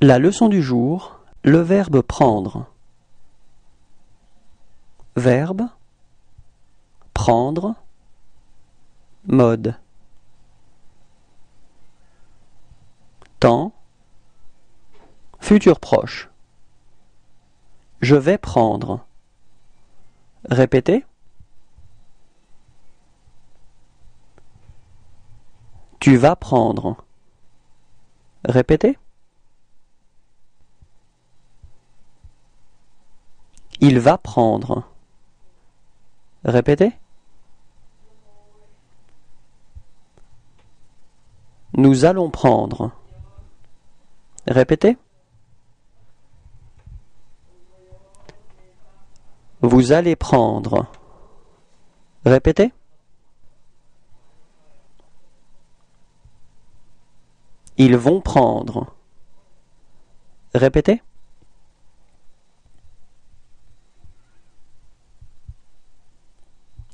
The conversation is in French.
La leçon du jour, le verbe prendre. Verbe prendre mode. Temps futur proche. Je vais prendre. Répétez. Tu vas prendre. Répétez Il va prendre. Répétez. Nous allons prendre. Répétez. Vous allez prendre. Répétez. Ils vont prendre. Répétez.